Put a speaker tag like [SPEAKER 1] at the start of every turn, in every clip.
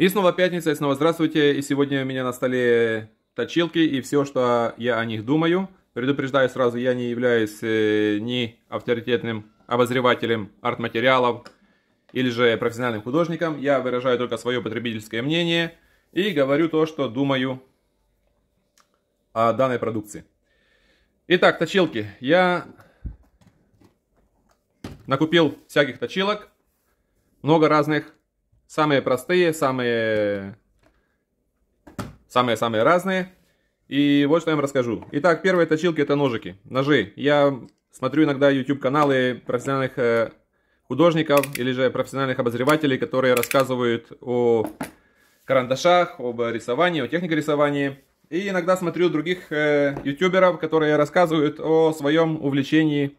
[SPEAKER 1] И снова пятница, и снова здравствуйте. И сегодня у меня на столе точилки и все, что я о них думаю. Предупреждаю сразу, я не являюсь э, ни авторитетным обозревателем арт-материалов или же профессиональным художником. Я выражаю только свое потребительское мнение и говорю то, что думаю о данной продукции. Итак, точилки. Я накупил всяких точилок, много разных Самые простые, самые... Самые-самые разные. И вот что я вам расскажу. Итак, первые точилки это ножики, ножи. Я смотрю иногда YouTube каналы профессиональных э, художников или же профессиональных обозревателей, которые рассказывают о карандашах, об рисовании, о технике рисования. И иногда смотрю других э, ютуберов, которые рассказывают о своем увлечении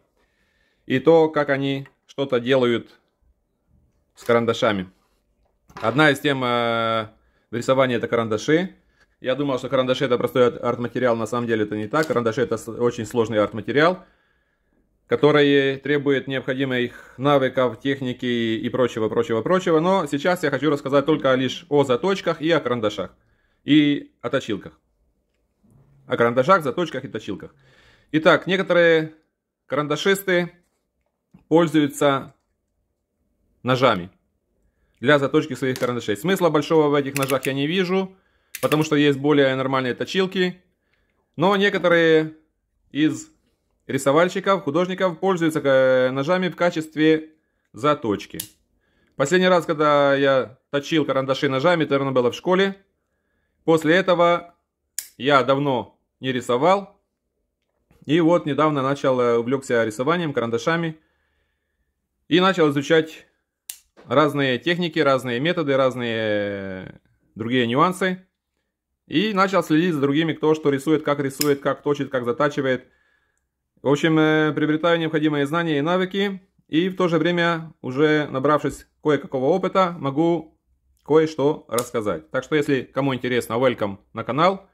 [SPEAKER 1] и то, как они что-то делают с карандашами. Одна из тем э, рисования это карандаши. Я думал, что карандаши это простой арт-материал, на самом деле это не так. Карандаши это очень сложный арт-материал, который требует необходимых навыков, техники и прочего, прочего, прочего. Но сейчас я хочу рассказать только лишь о заточках и о карандашах. И о точилках. О карандашах, заточках и точилках. Итак, некоторые карандашисты пользуются ножами для заточки своих карандашей. Смысла большого в этих ножах я не вижу, потому что есть более нормальные точилки. Но некоторые из рисовальщиков, художников пользуются э, ножами в качестве заточки. Последний раз, когда я точил карандаши ножами, это, наверное, было в школе. После этого я давно не рисовал. И вот недавно начал э, увлекся рисованием, карандашами. И начал изучать разные техники, разные методы, разные другие нюансы. И начал следить за другими, кто что рисует, как рисует, как точит, как затачивает. В общем, э, приобретаю необходимые знания и навыки. И в то же время, уже набравшись кое-какого опыта, могу кое-что рассказать. Так что, если кому интересно, welcome на канал.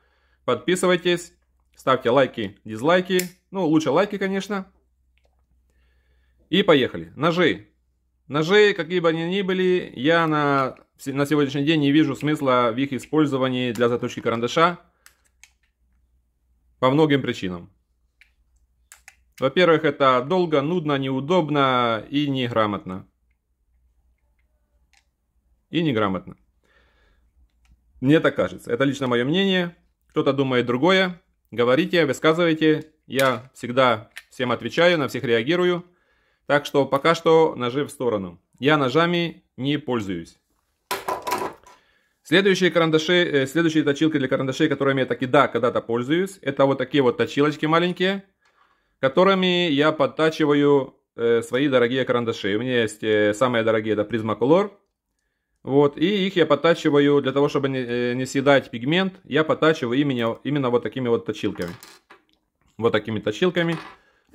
[SPEAKER 1] Подписывайтесь, ставьте лайки, дизлайки. Ну, лучше лайки, конечно. И поехали. Ножи. Ножи, какие бы они ни были, я на, на сегодняшний день не вижу смысла в их использовании для заточки карандаша. По многим причинам. Во-первых, это долго, нудно, неудобно и неграмотно. И неграмотно. Мне так кажется. Это лично мое мнение. Кто-то думает другое. Говорите, высказывайте. Я всегда всем отвечаю, на всех реагирую. Так что пока что ножи в сторону. Я ножами не пользуюсь. Следующие карандаши, э, следующие точилки для карандашей, которыми я таки да, когда-то пользуюсь, это вот такие вот точилочки маленькие, которыми я подтачиваю э, свои дорогие карандаши. У меня есть э, самые дорогие, это Prismacolor. Вот, и их я подтачиваю для того, чтобы не, не съедать пигмент, я подтачиваю именно, именно вот такими вот точилками. Вот такими точилками.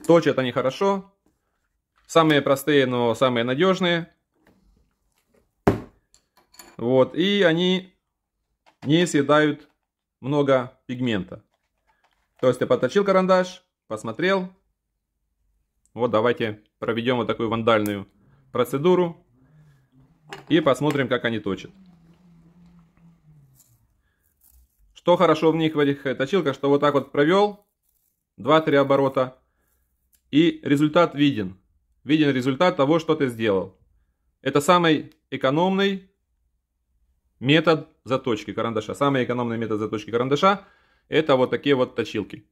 [SPEAKER 1] Точат они хорошо, Самые простые, но самые надежные. Вот, и они не съедают много пигмента. То есть я подточил карандаш, посмотрел. Вот давайте проведем вот такую вандальную процедуру. И посмотрим, как они точат. Что хорошо в них, в этих точилках, что вот так вот провел. 2-3 оборота. И результат виден виден результат того, что ты сделал. Это самый экономный метод заточки карандаша. Самый экономный метод заточки карандаша это вот такие вот точилки.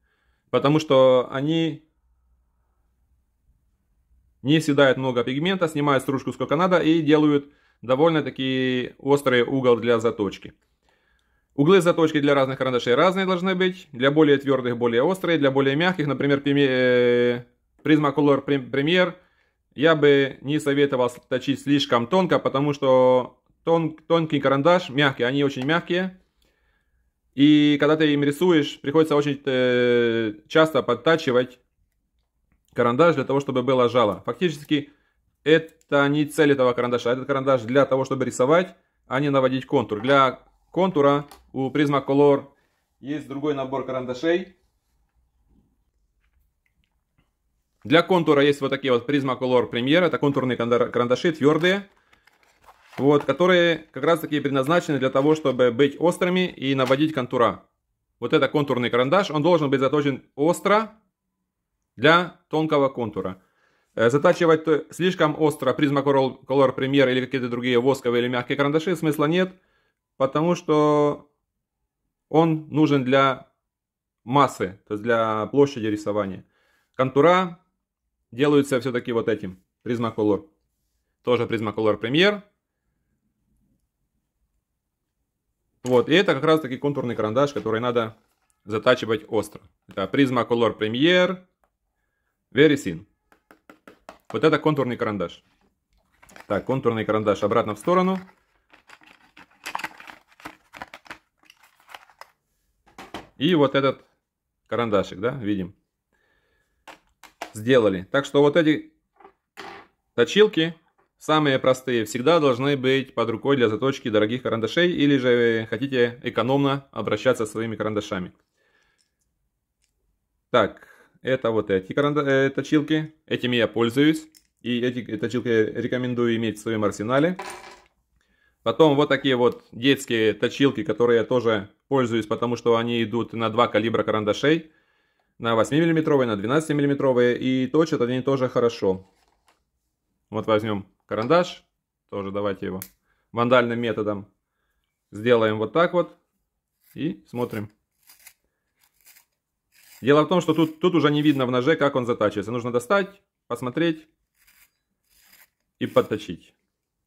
[SPEAKER 1] Потому что они не съедают много пигмента, снимают стружку сколько надо и делают довольно-таки острый угол для заточки. Углы заточки для разных карандашей разные должны быть. Для более твердых более острые, для более мягких, например, Prismacolor Premier я бы не советовал точить слишком тонко, потому что тон, тонкий карандаш, мягкий, они очень мягкие. И когда ты им рисуешь, приходится очень э, часто подтачивать карандаш для того, чтобы было жало. Фактически, это не цель этого карандаша. Этот карандаш для того, чтобы рисовать, а не наводить контур. Для контура у Prismacolor есть другой набор карандашей. Для контура есть вот такие вот Prismacolor Premier. Это контурные карандаши, твердые. вот, которые как раз таки предназначены для того, чтобы быть острыми и наводить контура. Вот это контурный карандаш, он должен быть заточен остро для тонкого контура. Э, затачивать слишком остро Prisma Color Premier или какие-то другие восковые или мягкие карандаши смысла нет, потому что он нужен для массы, то есть для площади рисования. Контура делаются все-таки вот этим, Prismacolor. Тоже Prismacolor Premier. Вот, и это как раз таки контурный карандаш, который надо затачивать остро. Это Prismacolor Premier Verisin. Вот это контурный карандаш. Так, контурный карандаш обратно в сторону. И вот этот карандашик, да, видим сделали. Так что вот эти точилки, самые простые, всегда должны быть под рукой для заточки дорогих карандашей, или же хотите экономно обращаться со своими карандашами. Так, это вот эти каранда... э, точилки, этими я пользуюсь, и эти точилки рекомендую иметь в своем арсенале. Потом вот такие вот детские точилки, которые я тоже пользуюсь, потому что они идут на два калибра карандашей на 8 миллиметровые, на 12 миллиметровые и точат они тоже хорошо. Вот возьмем карандаш, тоже давайте его вандальным методом сделаем вот так вот и смотрим. Дело в том, что тут, тут уже не видно в ноже, как он затачивается. Нужно достать, посмотреть и подточить.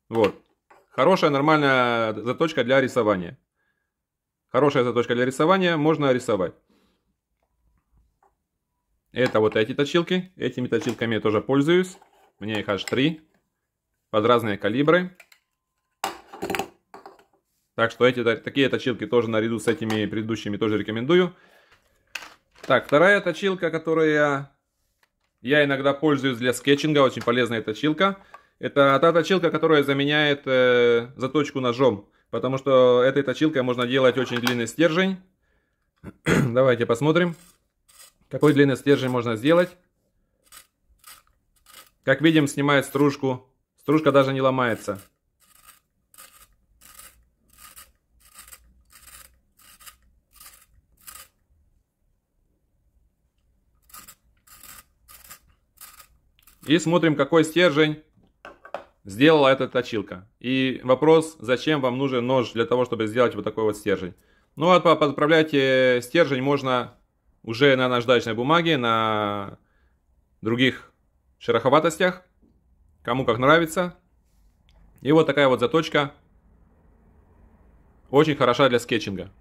[SPEAKER 1] Вот. Хорошая, нормальная заточка для рисования. Хорошая заточка для рисования, можно рисовать. Это вот эти точилки. Этими точилками я тоже пользуюсь. У меня их аж три. Под разные калибры. Так что эти такие точилки тоже наряду с этими предыдущими тоже рекомендую. Так, вторая точилка, которую я, я иногда пользуюсь для скетчинга. Очень полезная точилка. Это та точилка, которая заменяет э, заточку ножом. Потому что этой точилкой можно делать очень длинный стержень. Давайте посмотрим. Какой длинный стержень можно сделать? Как видим, снимает стружку. Стружка даже не ломается. И смотрим, какой стержень сделала эта точилка. И вопрос, зачем вам нужен нож для того, чтобы сделать вот такой вот стержень. Ну, а подправлять стержень можно уже на наждачной бумаге, на других шероховатостях, кому как нравится. И вот такая вот заточка, очень хороша для скетчинга.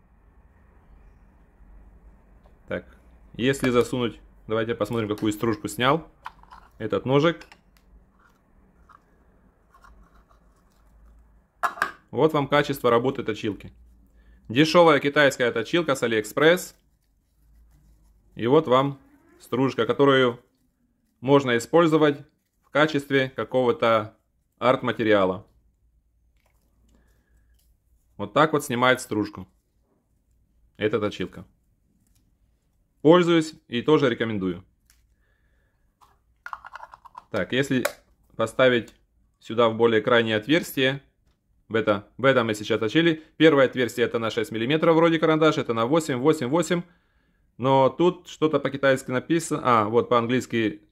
[SPEAKER 1] Так, если засунуть, давайте посмотрим, какую стружку снял этот ножик. Вот вам качество работы точилки. Дешевая китайская точилка с Алиэкспресс. И вот вам стружка, которую можно использовать в качестве какого-то арт-материала. Вот так вот снимает стружку. Это точилка. Пользуюсь и тоже рекомендую. Так, если поставить сюда в более крайнее отверстие, в, это, в этом мы сейчас точили. Первое отверстие это на 6 мм вроде карандаш, это на 8, 8, 8 но тут что-то по-китайски написано. А, вот по-английски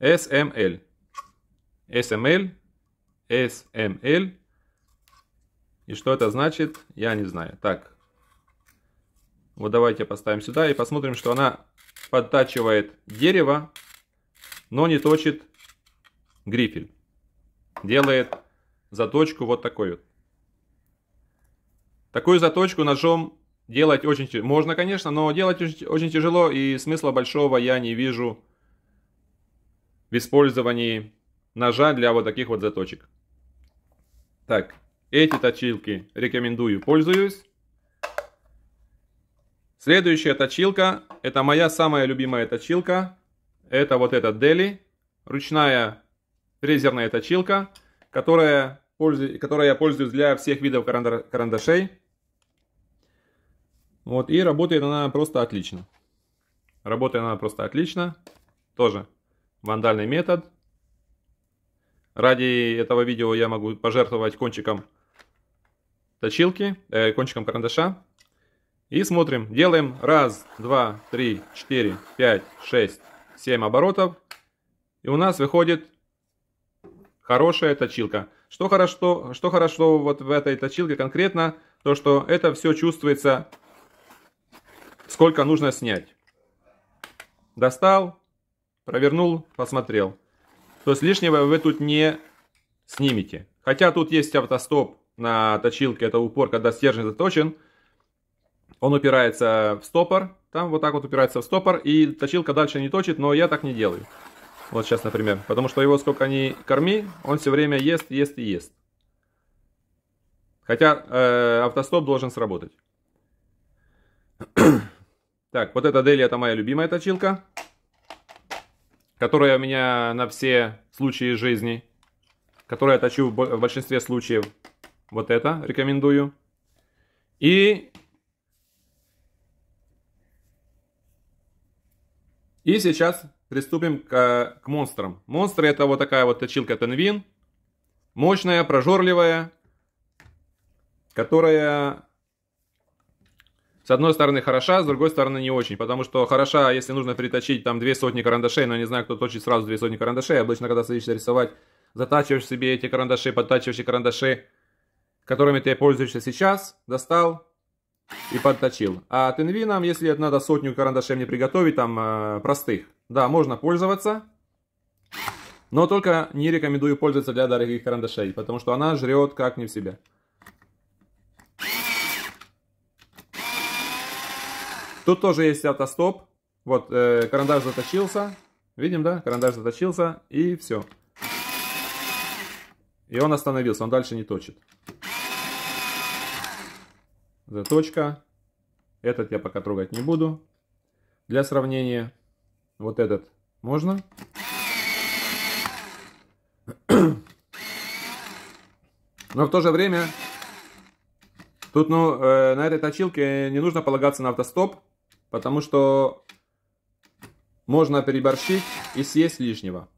[SPEAKER 1] SML. SML. SML. И что это значит, я не знаю. Так. Вот давайте поставим сюда и посмотрим, что она подтачивает дерево, но не точит грифель. Делает заточку вот такой вот. Такую заточку ножом Делать очень можно, конечно, но делать очень тяжело и смысла большого я не вижу в использовании ножа для вот таких вот заточек. Так, эти точилки рекомендую, пользуюсь. Следующая точилка, это моя самая любимая точилка. Это вот эта Дели, ручная фрезерная точилка, которая, которой я пользуюсь для всех видов карандашей. Вот, и работает она просто отлично. Работает она просто отлично. Тоже вандальный метод. Ради этого видео я могу пожертвовать кончиком точилки, э, кончиком карандаша. И смотрим. Делаем раз, два, три, четыре, пять, шесть, семь оборотов. И у нас выходит хорошая точилка. Что хорошо, что хорошо вот в этой точилке конкретно, то что это все чувствуется, сколько нужно снять. Достал, провернул, посмотрел. То есть лишнего вы тут не снимете. Хотя тут есть автостоп на точилке, это упор, когда стержень заточен. Он упирается в стопор, там вот так вот упирается в стопор, и точилка дальше не точит, но я так не делаю. Вот сейчас, например. Потому что его сколько ни корми, он все время ест, ест и ест. Хотя э, автостоп должен сработать. Так, вот эта Дели это моя любимая точилка. Которая у меня на все случаи жизни. Которую я точу в большинстве случаев. Вот это рекомендую. И И сейчас приступим к, к монстрам. Монстры это вот такая вот точилка Tenvin. Мощная, прожорливая. Которая с одной стороны хороша, с другой стороны не очень. Потому что хороша, если нужно переточить там две сотни карандашей, но я не знаю, кто точит сразу две сотни карандашей. Обычно, когда садишься рисовать, затачиваешь себе эти карандаши, подтачиваешь карандаши, которыми ты пользуешься сейчас, достал, и подточил. А тенвином, если надо сотню карандашей мне приготовить, там э, простых, да, можно пользоваться. Но только не рекомендую пользоваться для дорогих карандашей, потому что она жрет как не в себя. Тут тоже есть автостоп. Вот, э, карандаш заточился. Видим, да? Карандаш заточился, и все. И он остановился, он дальше не точит заточка. Этот я пока трогать не буду. Для сравнения, вот этот можно. Но в то же время, тут ну, э, на этой точилке не нужно полагаться на автостоп, потому что можно переборщить и съесть лишнего.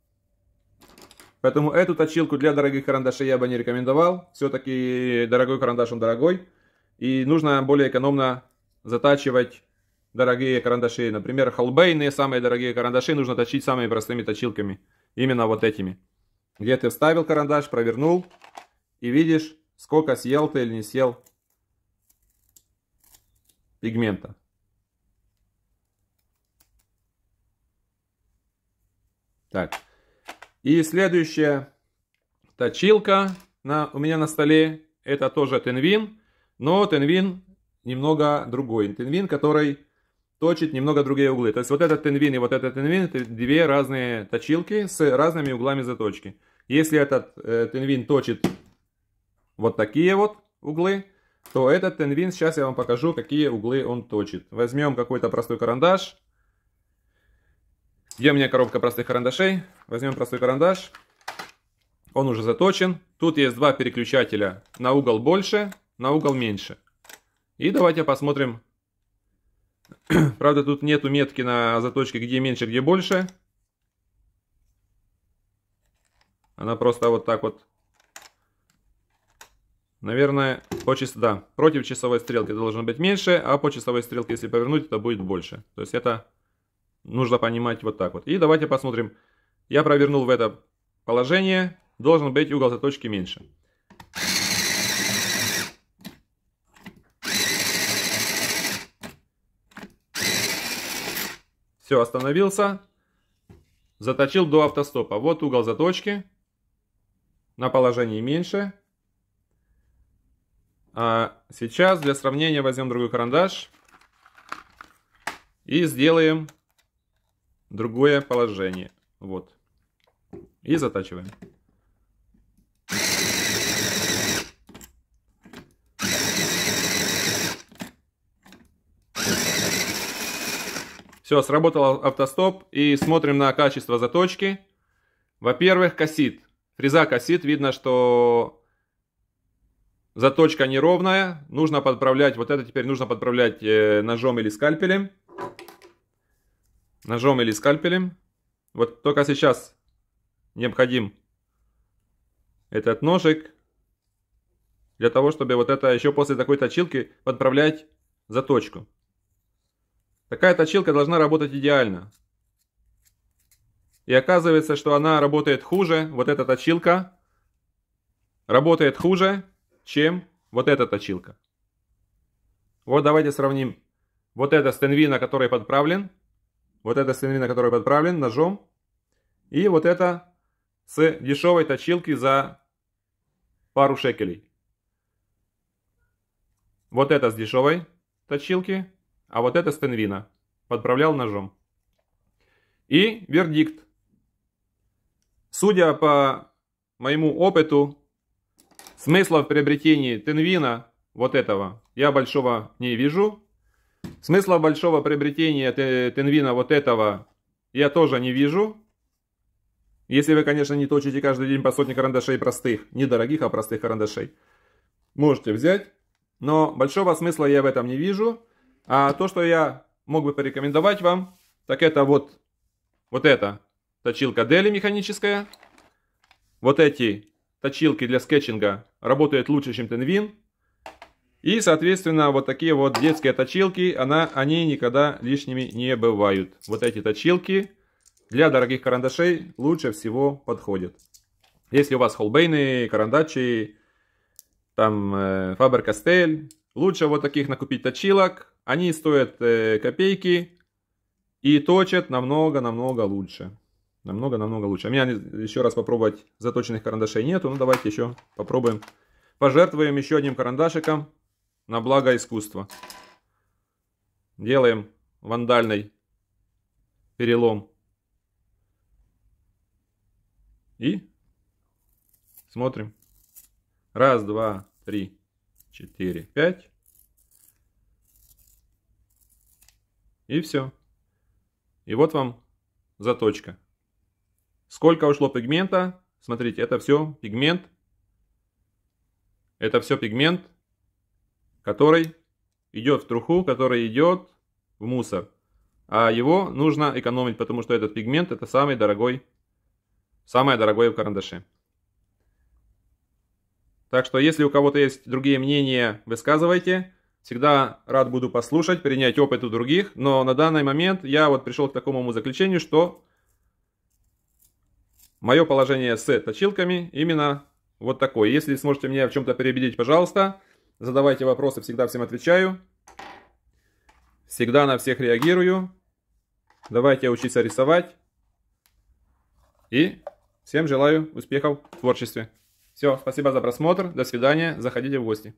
[SPEAKER 1] Поэтому эту точилку для дорогих карандашей я бы не рекомендовал. Все-таки дорогой карандаш он дорогой. И нужно более экономно затачивать дорогие карандаши. Например, холбейные, самые дорогие карандаши, нужно точить самыми простыми точилками. Именно вот этими. Где ты вставил карандаш, провернул. И видишь, сколько съел ты или не съел пигмента. Так. И следующая точилка на, у меня на столе. Это тоже Тенвин. Но тенвин немного другой. Тенвин, который точит немного другие углы. То есть вот этот тенвин и вот этот тенвин это две разные точилки с разными углами заточки. Если этот э, тенвин точит вот такие вот углы, то этот тенвин, сейчас я вам покажу, какие углы он точит. Возьмем какой-то простой карандаш. Где у меня коробка простых карандашей? Возьмем простой карандаш. Он уже заточен. Тут есть два переключателя на угол больше на угол меньше. И давайте посмотрим. Правда, тут нету метки на заточке, где меньше, где больше. Она просто вот так вот. Наверное, по час... да, против часовой стрелки должно быть меньше, а по часовой стрелке, если повернуть, это будет больше. То есть это нужно понимать вот так вот. И давайте посмотрим. Я провернул в это положение. Должен быть угол заточки меньше. Все, остановился. Заточил до автостопа. Вот угол заточки. На положении меньше. А сейчас для сравнения возьмем другой карандаш. И сделаем другое положение. Вот. И затачиваем. Все, сработал автостоп и смотрим на качество заточки. Во-первых, косит. Фреза косит, видно, что заточка неровная. Нужно подправлять, вот это теперь нужно подправлять э, ножом или скальпелем. Ножом или скальпелем. Вот только сейчас необходим этот ножик для того, чтобы вот это еще после такой точилки подправлять заточку. Такая точилка должна работать идеально. И оказывается, что она работает хуже, вот эта точилка работает хуже, чем вот эта точилка. Вот давайте сравним. Вот это стенвина, который подправлен. Вот это стенвина, который подправлен ножом. И вот это с дешевой точилки за пару шекелей. Вот это с дешевой точилки, а вот это стенвина. Подправлял ножом. И вердикт. Судя по моему опыту, смысла в приобретении тенвина вот этого я большого не вижу. Смысла большого приобретения тенвина вот этого я тоже не вижу. Если вы, конечно, не точите каждый день по сотне карандашей простых, не дорогих, а простых карандашей, можете взять. Но большого смысла я в этом не вижу. А то, что я мог бы порекомендовать вам, так это вот, вот это точилка Дели механическая. Вот эти точилки для скетчинга работают лучше, чем Tenvin. И, соответственно, вот такие вот детские точилки, она, они никогда лишними не бывают. Вот эти точилки для дорогих карандашей лучше всего подходят. Если у вас холбейны, карандачи, там э, Faber-Castell, лучше вот таких накупить точилок. Они стоят э, копейки и точат намного-намного лучше. Намного-намного лучше. У меня еще раз попробовать заточенных карандашей нету. Ну давайте еще попробуем. Пожертвуем еще одним карандашиком на благо искусства. Делаем вандальный перелом. И смотрим. Раз, два, три, четыре, пять. И все. И вот вам заточка. Сколько ушло пигмента? Смотрите, это все пигмент. Это все пигмент который идет в труху, который идет в мусор. А его нужно экономить, потому что этот пигмент это самый дорогой, самое дорогое в карандаше. Так что, если у кого-то есть другие мнения, высказывайте. Всегда рад буду послушать, принять опыт у других. Но на данный момент я вот пришел к такому заключению, что мое положение с точилками именно вот такое. Если сможете меня в чем-то переубедить, пожалуйста. Задавайте вопросы, всегда всем отвечаю. Всегда на всех реагирую. Давайте учиться рисовать. И всем желаю успехов в творчестве. Все, спасибо за просмотр. До свидания. Заходите в гости.